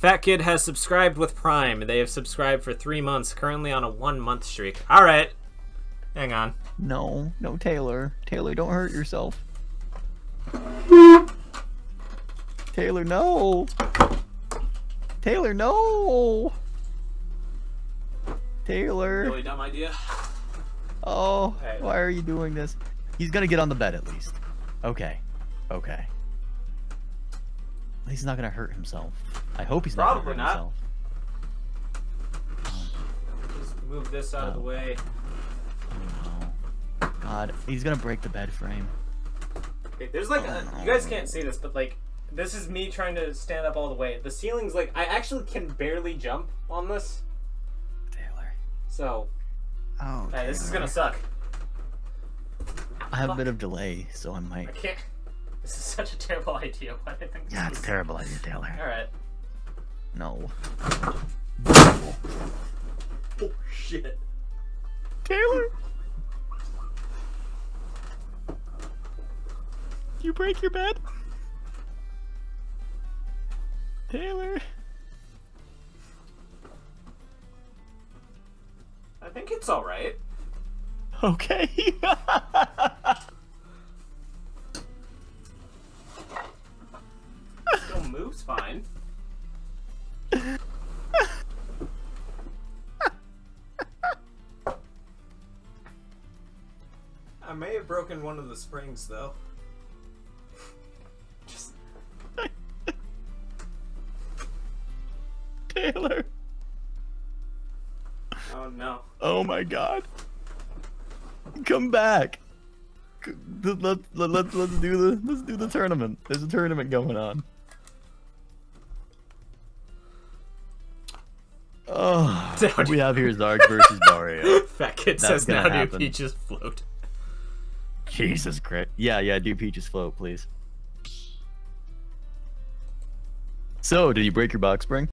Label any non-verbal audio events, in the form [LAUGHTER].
Fat Kid has subscribed with Prime. They have subscribed for three months, currently on a one month streak. All right. Hang on. No, no, Taylor. Taylor, don't hurt yourself. Taylor, no. Taylor, no. Taylor. Really dumb idea. Oh, Hey. why are you doing this? He's gonna get on the bed at least. Okay. Okay. He's not gonna hurt himself. I hope he's not Probably gonna hurt not. himself. Just move this out of the Oh. way. Oh no. God, he's gonna break the bed frame. Okay, there's like a, you guys can't see this, but like this is me trying to stand up all the way. The ceiling's like I actually can barely jump on this, Taylor. so Oh, hey, this is gonna suck. I have a bit of delay, so I might. I can't. This is such a terrible idea. Why did I think this Yeah, it's was- a terrible idea, Taylor. All right. No. Oh shit. Taylor. You break your bed? Taylor. I think it's all right. Okay. [LAUGHS] I may have broken one of the springs though. Just Taylor. oh no. Oh my god. Come back. Let, let, let, let's, let's do the let's do the tournament. There's a tournament going on. Oh, we have here Zarg versus Dario. [LAUGHS] Fat kid That's says now do happen. Peach's float. Jesus Christ. Yeah, yeah, do Peach's float, please. So, did you break your box spring?